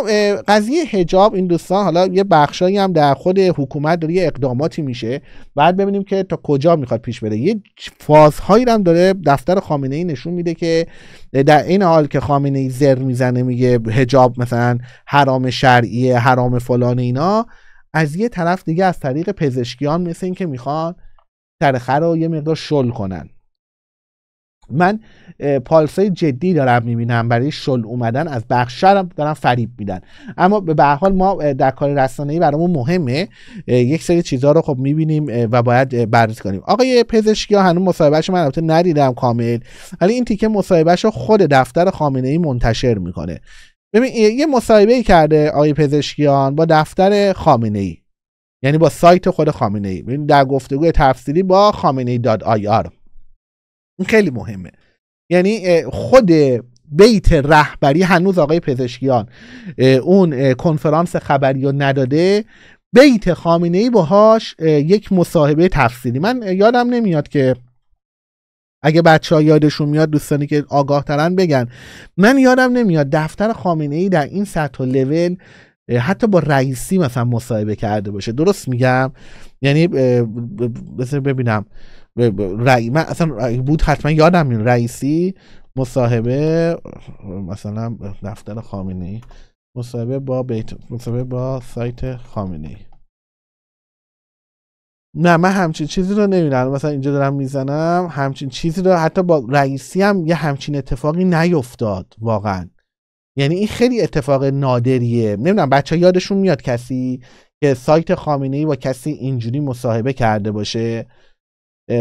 اما قضیه هجاب این دوستان حالا یه بخشایی هم در خود حکومت داره یه اقداماتی میشه. بعد ببینیم که تا کجا می‌خواد پیش بره. یه فازهایی هم داره دفتر خامنه ای نشون میده که در این حال که خامنه ای زر می‌زنه میگه هجاب مثلا حرام شرعیه حرام فلان اینا از یه طرف دیگه از طریق پزشکیان مثل این که می‌خوان ترخه رو یه مقدار شل کنن. من پالسای جدی دارم می‌بینم. برای شل اومدن از بخشرم دارم فریب میدن. اما به حال ما در کار رسانه‌ای برامون مهمه. یک سری چیزها رو خب می‌بینیم و باید بررسی کنیم. آقای پزشکی ها هنوز مصاحبهش من البته ندیدم کامل ولی این تیکه مصاحبهش رو خود دفتر خامنه ای منتشر می‌کنه. ببین یه مصاحبه کرده آقای پزشکیان با دفتر خامنه ای یعنی با سایت خود خامنه ای در گفتگوی تفصیلی با خامنه ای داد آی آر. این خیلی مهمه. یعنی خود بیت رهبری هنوز آقای پزشکیان اون کنفرانس خبری رو نداده. بیت خامنه ای باهاش یک مصاحبه تفصیلی. من یادم نمیاد که اگه بچه ها یادشون میاد دوستانی که آگاه ترن بگن. من یادم نمیاد دفتر خامنه ای در این سطح و لول حتی با رئیسی مثلا مصاحبه کرده باشه. درست میگم؟ یعنی بذار ببینم. رئی من اصلا بود حتما یادم این رئیسی مصاحبه مثلا دفتر خامنه مصاحبه با بیت مصاحبه با سایت خامنه نه من همچین چیزی رو نمی‌دونم. مثلا اینجا دارم می‌زنم همچین چیزی رو حتی با رئیسی هم یه همچین اتفاقی نیفتاد واقعا. یعنی این خیلی اتفاق نادریه. نمی‌دونم بچه یادشون میاد کسی که سایت خامنه ای با کسی اینجوری مصاحبه کرده باشه.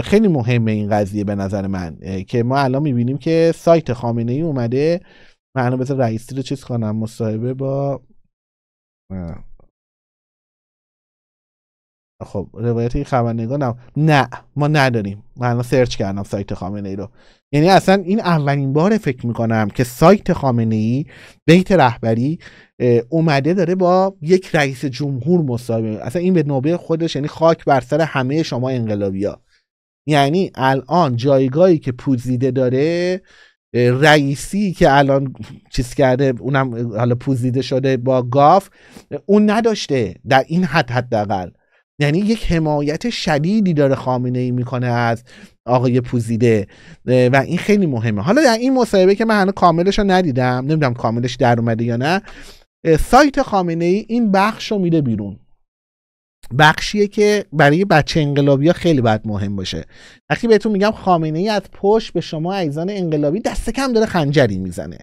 خیلی مهمه این قضیه به نظر من که ما الان می‌بینیم که سایت خامنه ای اومده. من الان بذار رئیسی رو چیز کنم مصاحبه با خب روایت این خبرنگار نه ما نداریم. من الان سرچ کردم سایت خامنه ای رو. یعنی اصلا این اولین بار فکر می‌کنم که سایت خامنه ای بیت رهبری اومده داره با یک رئیس جمهور مصاحبه. اصلا این به نوبه خودش یعنی خاک بر سر همه شما انقلابی ها یعنی الان جایگاهی که پوزیده داره رئیسی که الان چیز کرده اونم حالا پوزیده شده با گاف اون نداشته در این حد حداقل. یعنی یک حمایت شدیدی داره خامنه ای می‌کنه از آقای پوزیده و این خیلی مهمه. حالا در این مصاحبه که من هنوز کاملش رو ندیدم نمی‌دونم کاملش در اومده یا نه سایت خامنه ای این بخش رو میده بیرون. بخشیه که برای بچه انقلابی ها خیلی باید مهم باشه. وقتی بهتون میگم خامنه ای از پشت به شما عیزان انقلابی دست کم داره خنجری می‌زنه.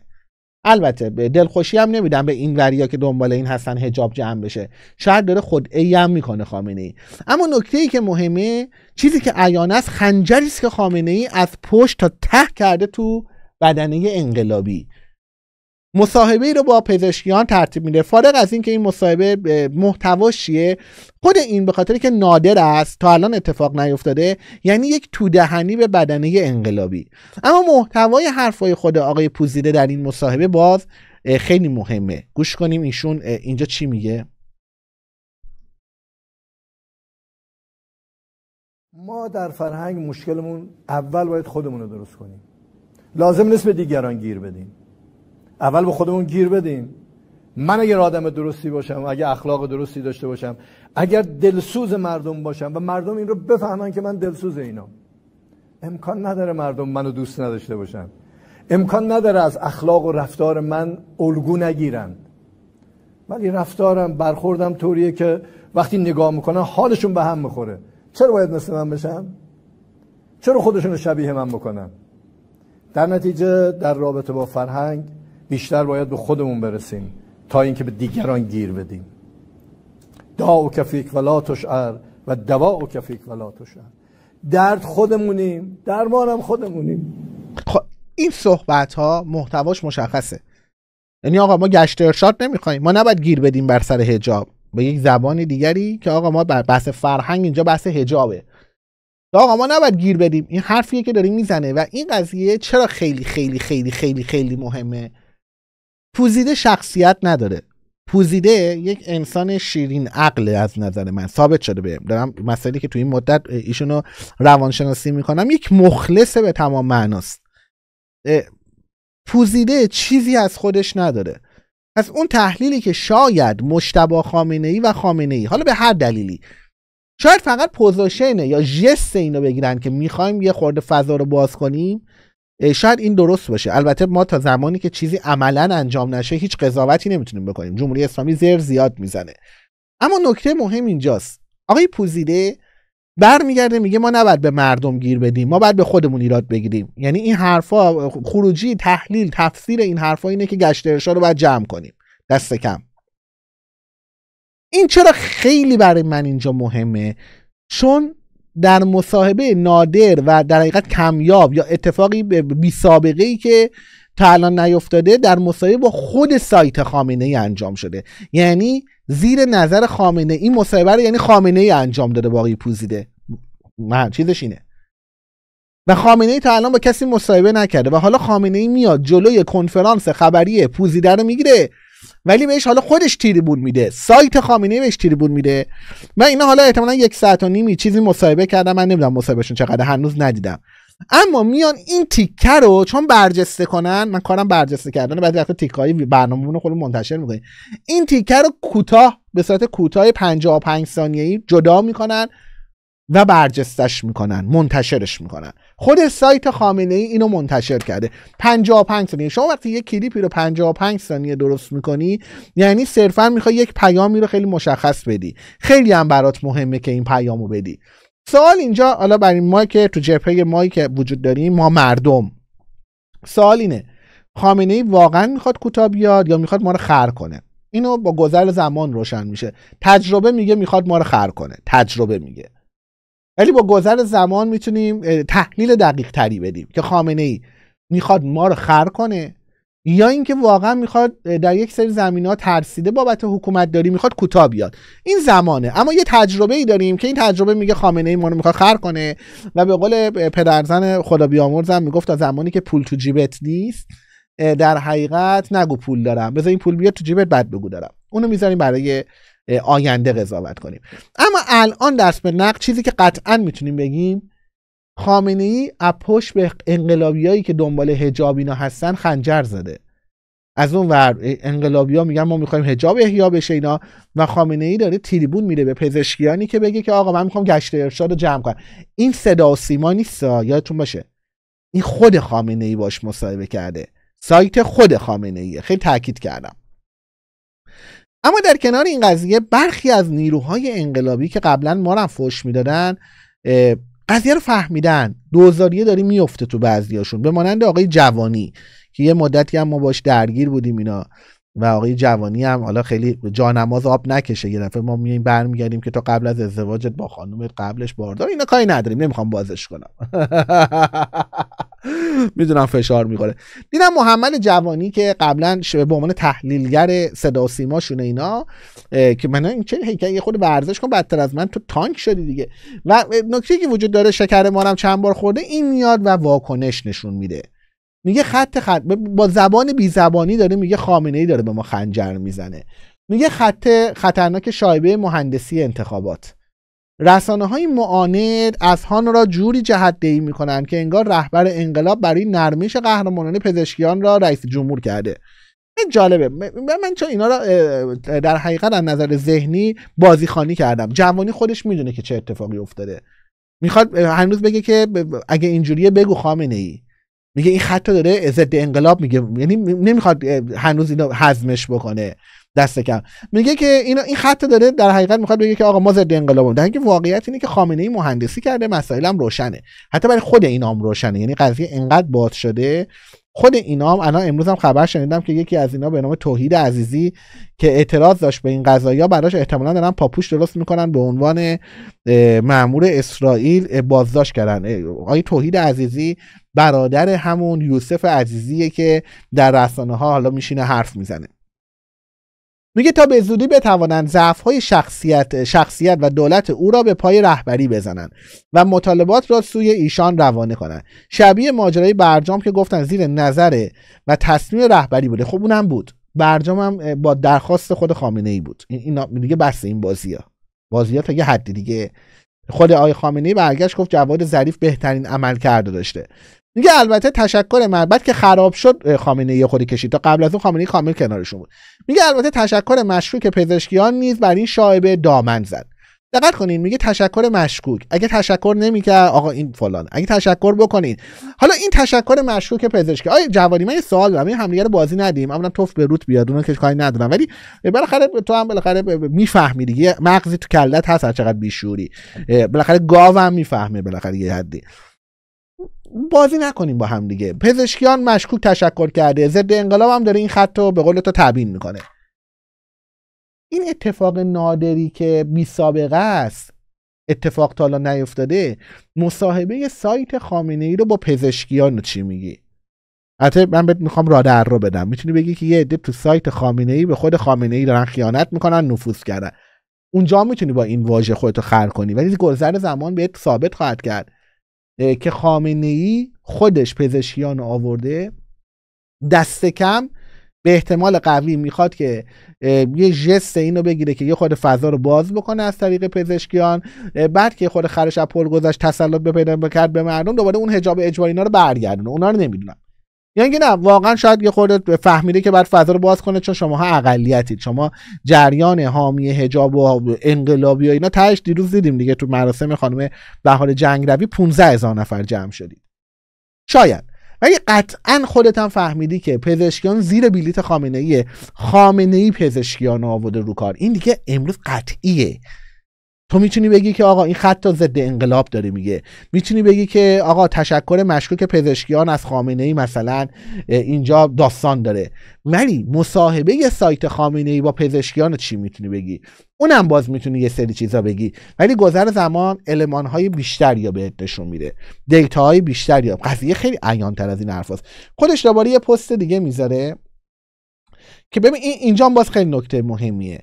البته به دلخوشی هم نمیدم به این وریا که دنبال این هستن هجاب جمع بشه. شاید داره خود ای هم می‌کنه خامنه ای. اما نکته ای که مهمه چیزی که عیان است خنجری است که خامنه ای از پشت تا ته کرده تو بدنه انقلابی. مصاحبه ای رو با پزشکیان ترتیب میده. فارغ از اینکه این مصاحبه محتواش چیه خود این به خاطر که نادر است تا الان اتفاق نیفتاده یعنی یک تودهنی به بدنه انقلابی. اما محتوای حرفای خود آقای پوزیده در این مصاحبه باز خیلی مهمه. گوش کنیم ایشون اینجا چی میگه. ما در فرهنگ مشکلمون اول باید خودمون رو درست کنیم. لازم نیست به دیگران گیر بدیم. اول به خودمون گیر بدیم. من اگر آدم درستی باشم اگر اخلاق درستی داشته باشم اگر دلسوز مردم باشم و مردم این رو بفهمن که من دلسوز اینا امکان نداره مردم منو دوست نداشته باشن. امکان نداره از اخلاق و رفتار من الگو نگیرند ولی رفتارم برخوردم طوریه که وقتی نگاه می‌کنن حالشون به هم می‌خوره. چرا باید مثل من بشن؟ چرا خودشون رو شبیه من بکنن؟ در نتیجه در رابطه با فرهنگ بیشتر باید به خودمون برسیم تا اینکه به دیگران گیر بدیم. دا و کفیک ولا تشعر و دوا و کفیک ولا تشعر. درد خودمونیم درمانم خودمونیم. خب این صحبت ها محتواش مشخصه. یعنی آقا ما گشت ارشاد نمی‌خوایم. ما نباید گیر بدیم بر سر هجاب به یک زبان دیگری که آقا ما بر بحث فرهنگ اینجا بحث هجابه آقا ما نباید گیر بدیم. این حرفیه که داری می‌زنه و این قضیه چرا خیلی خیلی خیلی خیلی خیلی مهمه؟ پوزیده شخصیت نداره. پوزیده یک انسان شیرین عقل از نظر من. ثابت شده بهم. دارم مسئله که تو این مدت ایشونو روانشناسی می‌کنم. یک مخلصه به تمام معناست. پوزیده چیزی از خودش نداره. پس اون تحلیلی که شاید مشتبا خامنه ای و خامنه ای حالا به هر دلیلی شاید فقط پوزیشنه یا جست اینو بگیرن که می‌خوایم یه خورده فضا رو باز کنیم شاید این درست باشه. البته ما تا زمانی که چیزی عملا انجام نشه هیچ قضاوتی نمی‌تونیم بکنیم. جمهوری اسلامی زر زیاد می‌زنه. اما نکته مهم اینجاست. آقای پوزیده برمیگرده میگه ما نباید به مردم گیر بدیم ما باید به خودمون ایراد بگیریم. یعنی این حرفا خروجی تحلیل تفسیر این حرفا اینه که گشت ارشاد رو باید جمع کنیم. دست کم. این چرا خیلی برای من اینجا مهمه؟ چون در مصاحبه نادر و در حقیقت کمیاب یا اتفاقی بی سابقه ای که تا الان نیفتاده در مصاحبه با خود سایت خامنه ای انجام شده. یعنی زیر نظر خامنه ای مصاحبه رو یعنی خامنه ای انجام داده باقی پوزیده من چیزش اینه. و خامنه ای تا الان با کسی مصاحبه نکرده و حالا خامنه ای میاد جلوی کنفرانس خبری پوزیده رو می‌گیره. ولی بهش حالا خودش تریبون میده. سایت خامنه ای بهش تریبون میده. و اینا حالا احتمالا یک ساعت و نیمی چیزی مصاحبه کردم. من نمی‌دونم مصاحبهشون چقدر هنوز ندیدم. اما میان این تیکه رو چون برجسته کنن من کارم برجسته کردن بعد وقت تیکه های برنامه خود منتشر می‌کنیم. این تیکه رو کوتاه به صورت کوتاه 55 ثانیه‌ای جدا می‌کنن. و برجستش می‌کنن منتشرش می‌کنن. خود سایت خامنه ای اینو منتشر کرده. 55 ثانیه. شما وقتی یک کلیپی رو 55 ثانیه درست می‌کنی یعنی صرفا می‌خوای یک پیامی رو خیلی مشخص بدی. خیلی هم برات مهمه که این پیامو بدی. سوال اینجا حالا برای ما که تو جبهه مایی که وجود داریم ما مردم. سوال اینه خامنه ای واقعا می‌خواد کوتاه بیاد یا می‌خواد ما رو خر کنه؟ اینو با گذر زمان روشن میشه. تجربه میگه می‌خواد ما رو خر کنه. تجربه میگه. ولی با گذر زمان می‌تونیم تحلیل دقیق تری بدیم که خامنه ای می‌خواد ما رو خر کنه یا اینکه واقعا می‌خواد در یک سری زمین ترسیده بابت حکومت داری می‌خواد کوتاه بیاد. این زمانه. اما یه تجربه ای داریم که این تجربه میگه خامنه ای ما رو می‌خواد خر کنه و به قول پدرزن خدا بیامرزم می‌گفت تا زمانی که پول تو جیبت نیست در حقیقت نگو پول دارم. بذار این پول بیاد تو جیبت بعد بگو دارم. اونو می‌ذاریم برای آینده قضاوت کنیم. اما الان دست به نقد چیزی که قطعا می‌تونیم بگیم خامنه ای اپوش به انقلابیایی که دنبال هجاب اینا هستن خنجر زده. از اون ور انقلابی ها میگن ما می‌خوایم هجاب احیا بشه اینا و خامنه ای داره تریبون میره به پزشکیانی که بگه که آقا من می‌خوام گشت ارشاد جمع کنم. این صدا و سیما نیست یادتون باشه. این خود خامنه ای باش مصاحبه کرده. سایت خود خامنه ایه خیلی تاکید کردم. اما در کنار این قضیه برخی از نیروهای انقلابی که قبلا ما رو فوش می‌دادن قضیه رو فهمیدن. دوزاریه داری میفته تو بعضیاشون. به مانند آقای جوانی که یه مدتی هم ما باش درگیر بودیم اینا. و آقای جوانی هم حالا خیلی جانماز آب نکشه. یه دفعه ما میایم برمیگردیم که تو قبل از ازدواجت با خانومت قبلش باردار. اینا کاری نداریم. نمی‌خوام بازش کنم. می‌دونم فشار می‌خوره. دیدم محمد جوانی که قبلا به عنوان تحلیلگر صدا و سیما شونه اینا که من این چه یه خود ورزش کن بدتر از من تو تانک شدی دیگه. و نکته که وجود داره شکر مارم چند بار خورده این میاد و واکنش نشون میده. میگه خط خط با زبان بی زبانی داره میگه خامنه ای داره به ما خنجر می‌زنه. میگه خط خطرناک شایبه مهندسی انتخابات. رسانه های معاند از هان را جوری جهت دهی می‌کنند که انگار رهبر انقلاب برای نرمش قهرمانان پزشکیان را رئیس جمهور کرده. این جالبه. من چون اینا را در حقیقت از نظر ذهنی بازیخانی کردم. جوانی خودش می‌دونه که چه اتفاقی افتاده. می‌خواد هنوز بگه که اگه اینجوریه بگو خامنه ای میگه این خط داره ضد انقلاب میگه. یعنی نمی‌خواد هنوز اینو حزمش بکنه. دست کم. میگه که اینا این خط داره در حقیقت می‌خواد بگه که آقا ما ضد انقلابیم در اینکه واقعیت اینه که خامنه ای مهندسی کرده مسائل هم روشنه. حتی برای خود اینام روشنه. یعنی قضیه انقدر باز شده خود اینام الان امروز هم خبر شنیدم که یکی از اینا به نام توحید عزیزی که اعتراض داشت به این قضایا براش احتمالا دارن پاپوش درست می‌کنن به عنوان مامور اسرائیل بازداشت کردن. آقای توحید عزیزی برادر همون یوسف عزیزیه که در رسانه ها حالا میشینه حرف می‌زنه. میگه تا به زودی بتوانند ضعف های شخصیت شخصیت و دولت او را به پای رهبری بزنند و مطالبات را سوی ایشان روانه کنند. شبیه ماجرای برجام که گفتن زیر نظر و تصمیم رهبری بوده. خب اونم بود. برجام هم با درخواست خود خامنه ای بود این دیگه بس این بازی ها بازی ها تا یه حدی دیگه. خود آقای خامنه ای برگشت گفت جواد ظریف بهترین عمل کرده داشته. میگه البته تشکر من. بعد که خراب شد خامنه ای خودی کشید. تا قبل از اون خامنه کامل کنارشون بود. میگه البته تشکر مشکوک پزشکیان نیز بر این شایبه دامن زد. دقت کنین میگه تشکر مشکوک. اگه تشکر نمی‌کرد آقا این فلان. اگه تشکر بکنین. حالا این تشکر مشکوک پزشکی. آیا جوانی من یه سوال دارم. این همدیگه رو بازی ندیم. اولا توف به روت بیاد. اون که کاری ندارم ولی بالاخره تو هم بالاخره می‌فهمی دیگه. مغزی تو کلت هست هر چقدر بیشوری. بالاخره گاوم می‌فهمه بالاخره یه حدی. بازی نکنیم با هم دیگه. پزشکیان مشکوک تشکر کرده. ضد انقلاب هم داره این خط رو به قول تو تبیین می‌کنه. این اتفاق نادری که بی سابقه است اتفاق تا نیفتاده مصاحبه سایت خامنه ای رو با پزشکیان چی میگی؟ البته من بهت می‌خوام رادر رو بدم. می‌تونی بگی که یه عده تو سایت خامنه ای به خود خامنه ای دارن خیانت می‌کنن نفوذ کردن. اونجا می‌تونی با این واژه خودتو خر کنی. ولی گذر زمان بهت ثابت خواهد کرد. که خامنه ای خودش پزشکیان آورده دست کم به احتمال قوی می‌خواد که یه جست اینو بگیره که یه خود فضا رو باز بکنه از طریق پزشکیان بعد که خود خرش از پل گذاشت تسلط بپیدا بکرد به مردم دوباره اون حجاب اجباری اینا رو برگردونه. اونا رو نمی‌دونم یعنی نه واقعا شاید یه خورده فهمیده که بعد فضا رو باز کنه چون شماها اقلیتید. شما جریان حامی حجاب و انقلابی و اینا تهش دیروز دیدیم دیگه تو مراسم خانم بهار جنگ روی 15 هزار نفر جمع شدید. شاید. ولی قطعا خودت هم فهمیدی که پزشکیان زیر بلیت خامنه ای خامنه ای پزشکیان آورده رو کار. این دیگه امروز قطعیه. تو می‌تونی بگی که آقا این خط ضد انقلاب داره میگه. می‌تونی بگی که آقا تشکر مشکوک پزشکیان از خامنه ای مثلا اینجا داستان داره. ولی مصاحبه یه سایت خامنه ای با پزشکیان چی می‌تونی بگی؟ اونم باز می‌تونی یه سری چیزا بگی. ولی گذر زمان علمان های بیشتری یا بهت نشون میده. دیتا های بیشتری یا قضیه خیلی عیان تر از این حرفاست خودش دوباره یه پست دیگه می‌ذاره که ببین اینجا باز خیلی نکته مهمیه.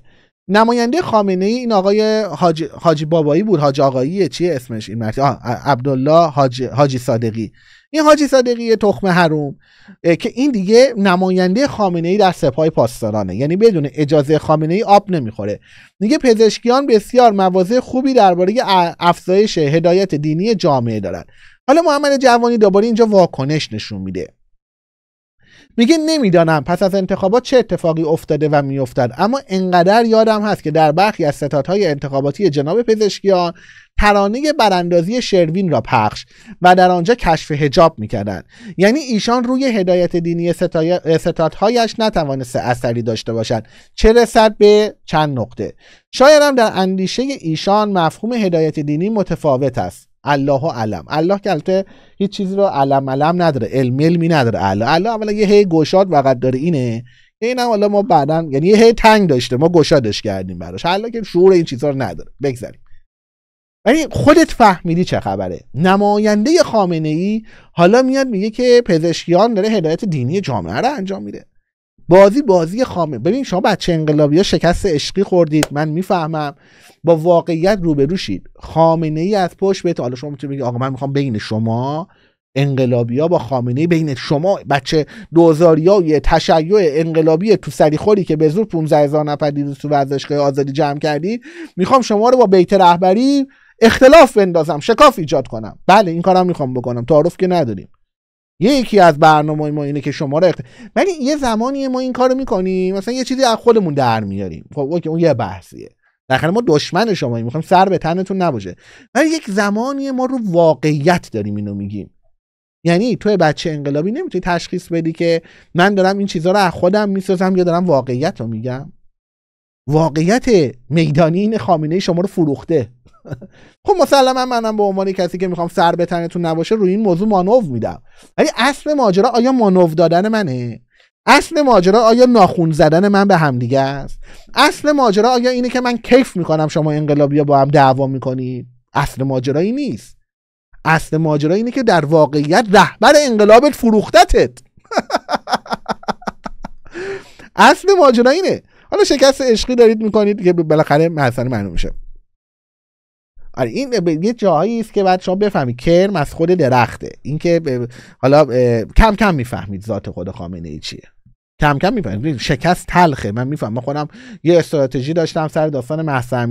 نماینده خامنه ای این آقای حاجی, حاجی بابایی بود. حاج آقایی چیه اسمش؟ این مرتی عبدالله حاج... حاجی صادقی. این حاجی صادقی تخم حروم که این دیگه نماینده خامنه ای در سپاه پاسدارانه. یعنی بدون اجازه خامنه ای آب نمی‌خوره. میگه پزشکیان بسیار مواضع خوبی درباره افزایش هدایت دینی جامعه دارن. حالا محمد جوانی دوباره اینجا واکنش نشون میده. میگه نمی‌دانم پس از انتخابات چه اتفاقی افتاده و میافتد. اما انقدر یادم هست که در برخی از ستادهای انتخاباتی جناب پزشکیان ترانه براندازی شروین را پخش و در آنجا کشف هجاب می‌کردند. یعنی ایشان روی هدایت دینی ستادهایش نتوانسته اثری داشته باشد. چه رسد به چند نقطه. هم در اندیشه ایشان مفهوم هدایت دینی متفاوت است. الله علم. الله که البته هیچ چیزی رو علم علم نداره علم علمی نداره. الله الله اولا یه هی گشاد فقط داره اینه. این هم حالا ما بعدا یعنی یه هی تنگ داشته ما گشادش کردیم براش. الله که شعور این چیزها رو نداره. بگذاریم. ولی خودت فهمیدی چه خبره. نماینده خامنه ای حالا میاد میگه که پزشکیان داره هدایت دینی جامعه رو انجام میده. بازی بازی خامه ببین شما بچه انقلابی ها شکست عشقی خوردید. من می‌فهمم. با واقعیت روبرو شید. خامنه ای از پشت بهت حالا شما می‌تونید بگید آقا من می‌خوام بین شما انقلابی ها با خامنه ای بین شما بچه دوزاری ها یه تشیع انقلابی تو سری خوری که به زور 15 هزار نفر دیروز تو ورزشگاه آزادی جمع کردید می‌خوام شما رو با بیت رهبری اختلاف بندازم شکاف ایجاد کنم. بله این کارم می‌خوام بکنم تعارف که نداریم. یکی از برنامه ما اینه که شما رو اخت... ولی یه زمانی ما این کارو می‌کنیم مثلا یه چیزی از خودمون در میاریم. خب اون یه بحثیه. در ما دشمن شما می‌خوایم سر به تنتون نباشه. ولی یک زمانی ما رو واقعیت داریم اینو میگیم. یعنی تو بچه انقلابی نمی‌تونی تشخیص بدی که من دارم این چیزها رو از خودم می‌سازم یا دارم واقعیت رو میگم؟ واقعیت میدانی این خامنه شما رو فروخته. خب مسلما منم به عنوان کسی که می‌خوام سر به تنتون نباشه روی این موضوع مانو میدم. ولی اصل ماجرا آیا مانو دادن منه؟ اصل ماجرا آیا ناخون زدن من به همدیگه است؟ اصل ماجرا آیا اینه که من کیف می‌کنم شما انقلابی با هم دعوا می‌کنید؟ اصل ماجرا این نیست. اصل ماجرا اینه که در واقعیت رهبر انقلاب فروختتت. اصل ماجرا اینه. حالا شکست عشقی دارید می‌کنید که بالاخره مثلا معلوم میشه. آره این یه جایی است که بعد شما بفهمید کرم از خود درخته. اینکه حالا کم کم می‌فهمید ذات خود خامنه ای چیه. کم کم می‌فهمیم شکست تلخه. من می‌فهمم من خودم یه استراتژی داشتم سر داستان مهسا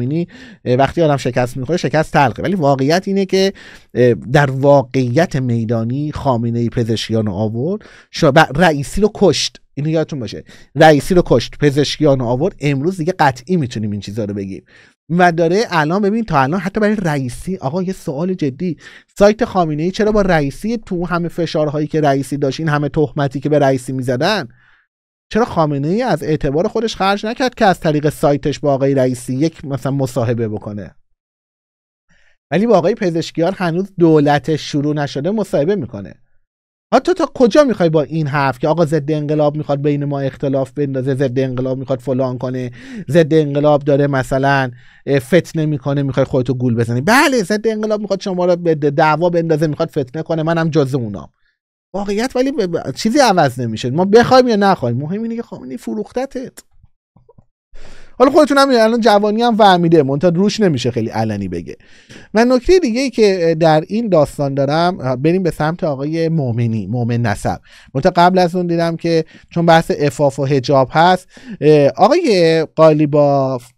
وقتی آدم شکست می‌خوره شکست تلخه. ولی واقعیت اینه که در واقعیت میدانی خامنه ای پزشکیان آورد. رئیسی رو کشت. اینو یادتون باشه. رئیسی رو کشت پزشکیان آورد. امروز دیگه قطعی می‌تونیم این چیزا رو بگیم. و داره الان ببین تا الان حتی برای رئیسی آقا یه سوال جدی. سایت خامنه ای چرا با رئیسی تو همه فشارهایی که رئیسی داشت این همه تهمتی که به رئیسی می‌زدن چرا خامنه ای از اعتبار خودش خرج نکرد که از طریق سایتش با آقای رئیسی یک مثلا مصاحبه بکنه؟ ولی با آقای پزشکیان هنوز دولتش شروع نشده مصاحبه می‌کنه. حتی تا کجا می‌خوای با این حرف که آقا ضد انقلاب می‌خواد بین ما اختلاف بندازه ضد انقلاب می‌خواد فلان کنه ضد انقلاب داره مثلا فتنه می‌کنه می‌خوای خودتو گول بزنی. بله ضد انقلاب می‌خواد شما رو به دعوا بندازه می‌خواد فتنه کنه. منم جز اونام واقعیت ولی چیزی عوض نمیشه. ما بخوایم یا نخوایم مهم اینه که خامنه‌ای فروختتت. حالا خودتون هم الان جوانی هم فهمیده منتها روش نمیشه خیلی علنی بگه. من نکته دیگه ای که در این داستان دارم بریم به سمت آقای مؤمنی مؤمن نسب. منتها قبل از اون دیدم که چون بحث افاف و حجاب هست آقای قالیباف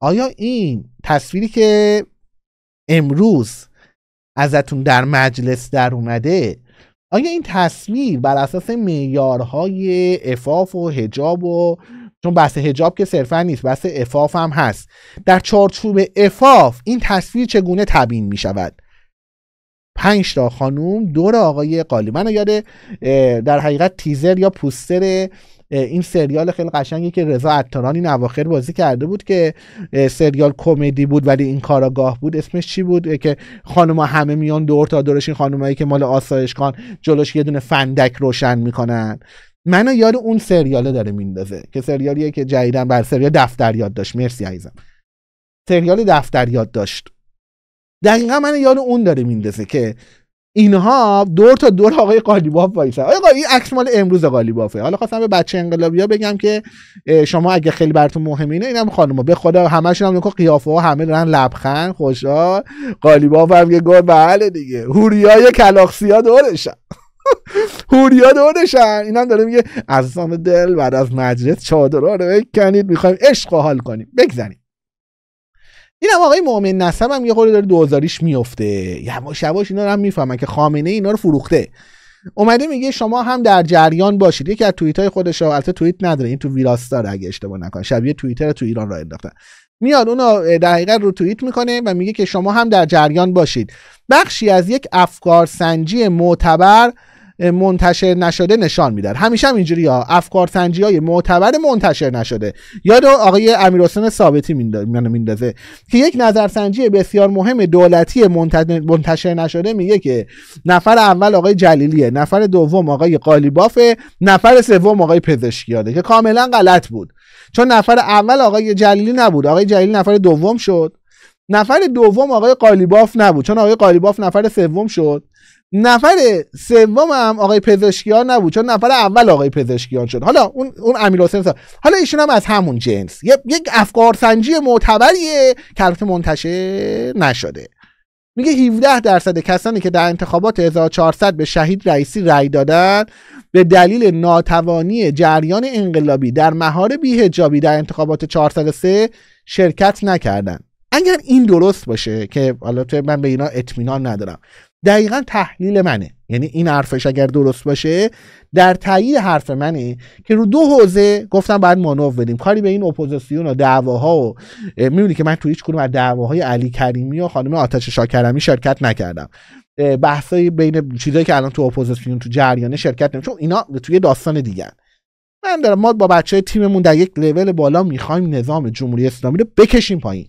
آیا این تصویری که امروز ازتون در مجلس در اومده آیا این تصویر بر اساس معیارهای افاف و حجاب و چون بحث هجاب که صرفا نیست بحث افاف هم هست. در چارچوب افاف این تصویر چگونه تبیین می شود؟ پنج تا خانوم دور آقای قالی. من یاد در حقیقت تیزر یا پوستر این سریال خیلی قشنگی که رضا عطاران این اواخر بازی کرده بود که سریال کمدی بود ولی این کاراگاه بود. اسمش چی بود؟ که خانوما همه میان دور تا دورش این خانومایی که مال آسایش خان جلوش یه دونه فندک روشن می‌کنن. منو یاد اون سریاله داره میندازه که سریالیه که جدیدن بر سریال دفتر یاد داشت. مرسی عزیزم. سریال دفتر یاد داشت. دقیقا من یاد اون داره میندازه که اینها دور تا دور آقای قالیباف وایسن. آقا این عکس مال امروز قالیبافه. حالا خواستم به بچه انقلابیا بگم که شما اگه خیلی براتون مهمه اینه اینم خانم به خدا همشون هم نکن قیافه ها همه دارن لبخند خوشحال. قالیباف هم یه گل بله دیگه. هوریای کلاخسیا دورشن. هوریا دورشن هم داره میگه عزیزان دل بعد از مجلس چادرها رو بکنید می‌خوایم عشق و حال کنیم. بگذنیم این هم آقای مؤمن نسب هم یه خورده داره دوزاریش میفته یواش یواش اینا رو هم می‌فهمن که خامنه اینا رو فروخته. اومده میگه شما هم در جریان باشید. یکی از توییت های خودش البته توییت نداره این تو ویراستار اگه اشتباه نکنه شبیه توییتر تو ایران را انداختن میاد اونو در رو توییت می‌کنه و میگه که شما هم در جریان باشید. بخشی از یک افکار سنجی معتبر منتشر نشده نشان میدن. همیشه هم اینجوری ها. افکار سنجی های معتبر منتشر نشده. یاد آقای امیرحسین ثابتی میندازه که یک نظرسنجی بسیار مهم دولتی منتشر نشده میگه که نفر اول آقای جلیلیه نفر دوم آقای قالیبافه نفر سوم آقای پزشکیاده که کاملا غلط بود. چون نفر اول آقای جلیلی نبود. آقای جلیلی نفر دوم شد. نفر دوم آقای قالیباف نبود. چون آقای قالیباف نفر سوم شد. نفر سوم هم آقای پزشکیان نبود. چون نفر اول آقای پزشکیان شد. حالا اون اون امیر حسین حالا ایشون هم از همون جنس. یک افکار سنجی معتبریه که البته منتشر نشده. میگه 17 درصد کسانی که در انتخابات 1400 به شهید رئیسی رأی دادن به دلیل ناتوانی جریان انقلابی در مهار بیهجابی در انتخابات 403 شرکت نکردند اگر این درست باشه که البته من به اینا اطمینان ندارم دقیقا تحلیل منه. یعنی این حرفش اگر درست باشه در تایید حرف منه که رو دو حوزه گفتم باید مانو بدیم. کاری به این اپوزیسیون و دعواها و می‌بینی که من تو هیچ کدوم از دعواهای علی کریمی و خانم آتش شاکرمی شرکت نکردم. بحثای بین چیزایی که الان تو اپوزیسیون تو جریانه شرکت نمی چون اینا توی داستان دیگر من دارم ما با بچه تیممون در یک لول بالا می‌خوایم نظام جمهوری اسلامی رو بکشیم پایین.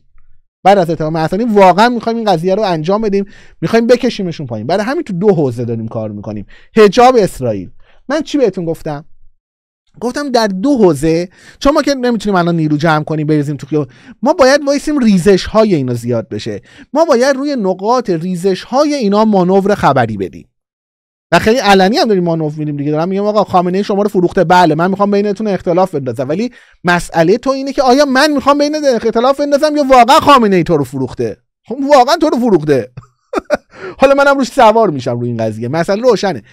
بعد از اتهام محسنی واقعا می‌خوایم این قضیه رو انجام بدیم می‌خوایم بکشیمشون پایین. برای همین تو دو حوزه داریم کار می‌کنیم. حجاب اسرائیل. من چی بهتون گفتم؟ گفتم در دو حوزه چون ما که نمی‌تونیم الان نیرو جمع کنیم بریزیم تو ما باید وایسیم ریزش های اینا زیاد بشه. ما باید روی نقاط ریزش های اینا مانور خبری بدیم. و خیلی علنی هم داریم مانور میدیم دیگه. دارم میگم آقا خامنه شما رو فروخته. بله من می‌خوام بینتون اختلاف بندازم. ولی مسئله تو اینه که آیا من می‌خوام بین اختلاف بندازم یا واقعا خامنه ای تو رو فروخته؟ خب واقعا تو رو فروخته. حالا منم روش سوار میشم روی این قضیه. مسئله روشنه.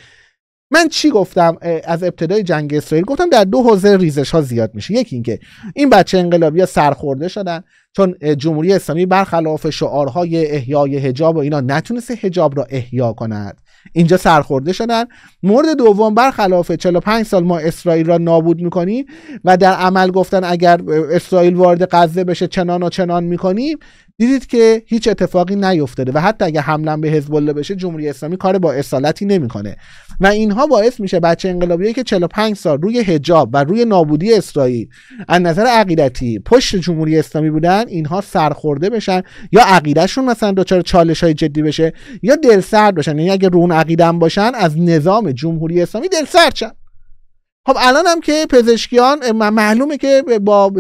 من چی گفتم؟ از ابتدای جنگ اسرائیل گفتم در دو حوزه ریزش ها زیاد میشه. یکی اینکه این بچه انقلابی ها سرخورده شدن چون جمهوری اسلامی برخلاف شعارهای احیای حجاب و اینا نتونسته حجاب را احیا کند. اینجا سرخورده شدن. مورد دوم برخلاف 45 سال ما اسرائیل را نابود می‌کنیم و در عمل گفتن اگر اسرائیل وارد غزه بشه چنان و چنان می‌کنیم دیدید که هیچ اتفاقی نیفتاده و حتی اگه حمله به حزب الله بشه جمهوری اسلامی کار با اصالتی نمی‌کنه. و اینها باعث میشه بچه انقلابی که 45 سال روی حجاب و روی نابودی اسرائیل از نظر عقیدتی پشت جمهوری اسلامی بودن اینها سرخورده بشن یا عقیدهشون مثلا دچار چالش های جدی بشه یا دلسرد بشن. یعنی اگه رون عقیدم باشن از نظام جمهوری اسلامی دلسرد شن. خب الان هم که پزشکیان معلومه که با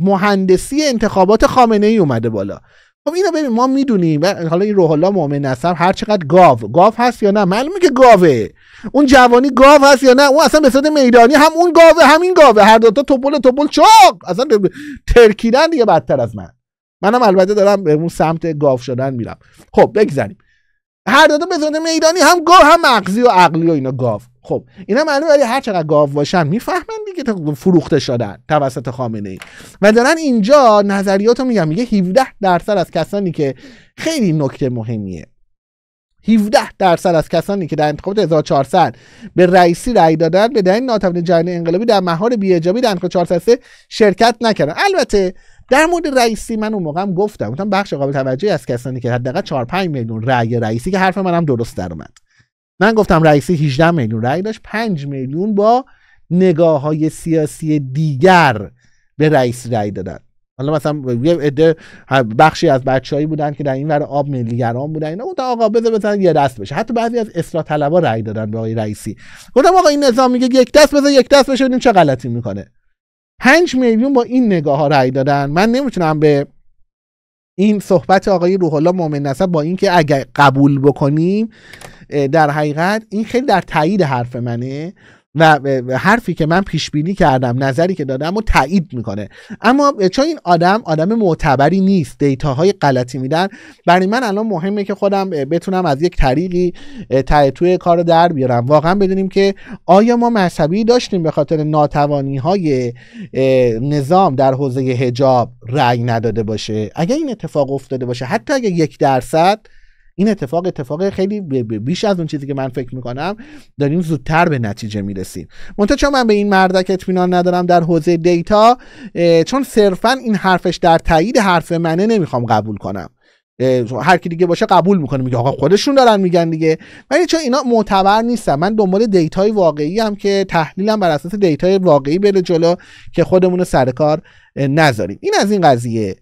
مهندسی انتخابات خامنه ای اومده بالا. خب اینو ببین ما می‌دونیم حالا این روح الله مؤمن نصر هر چقدر گاو گاو هست یا نه؟ معلومه که گاوه. اون جوانی گاو هست یا نه؟ اون اصلا به صورت میدانی هم اون گاوه همین گاوه. هر دو تا توپل توپل چاق. اصلا ترکیدن دیگه بدتر از من. منم البته دارم به اون سمت گاو شدن میرم. خب بگذاریم. هر دو به صورت میدانی هم گاو هم مغزی و عقلی و اینا گاو. خب اینا معلومه ولی هر چقدر گاو باشن می‌فهمن دیگه فروخته شدن توسط خامنه ای. و دارن اینجا نظریاتو میگم میگه 17 درصد از کسانی که خیلی نکته مهمیه. 17 درصد از کسانی که در انتخابات 1400 به رئیسی رأی دادن به دلیل ناتوانی جریان انقلابی در مهار بی‌اجابی در انتخابات 403 شرکت نکردن. البته در مورد رئیسی من اون موقع هم گفتم. گفتم بخش قابل توجهی از کسانی که حداقل 4 5 میلیون رأی رئیسی که حرف منم درست در اومد. من گفتم رئیسی 18 میلیون رأی داشت 5 میلیون با نگاه های سیاسی دیگر به رئیس رأی دادن. حالا مثلا یه عده بخشی از بچههایی بودن که در این ور آب ملیگران بودن. اینا گفتن آقا بذار بزن یه دست بشه. حتی بعضی از اصلاح طلبا رأی دادن به آقای رئیسی. گفتم آقا این نظام میگه یک دست بذار یک دست بشه ببینیم چه غلطی می‌کنه. 5 میلیون با این نگاه ها رأی دادن. من نمی‌تونم به این صحبت آقای روح الله مؤمن نصر با اینکه اگر قبول بکنیم در حقیقت این خیلی در تایید حرف منه. و حرفی که من پیش بینی کردم نظری که دادم و تایید می‌کنه. اما چون این آدم آدم معتبری نیست دیتاهای غلطی میدن برای من الان مهمه که خودم بتونم از یک طریقی توی کار در بیارم. واقعا بدونیم که آیا ما مذهبی داشتیم به خاطر ناتوانی های نظام در حوزه حجاب رأی نداده باشه؟ اگر این اتفاق افتاده باشه حتی اگر یک درصد این اتفاق اتفاق خیلی بیش از اون چیزی که من فکر می‌کنم داریم زودتر به نتیجه می‌رسیم. منتها چون من به این مردک اطمینان ندارم در حوزه data چون صرفا این حرفش در تایید حرف منه نمی‌خوام قبول کنم. هر کی دیگه باشه قبول می‌کنه میگه آقا خودشون دارن میگن دیگه. ولی چون اینا معتبر نیستن. من دنبال data ی واقعی هم که تحلیلم بر اساس دیتای واقعی بره جلو که خودمون رو سر کار نذاریم. این از این قضیه.